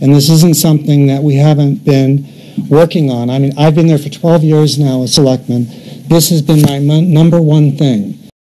And this isn't something that we haven't been working on. I mean, I've been there for 12 years now as selectman. This has been my number one thing.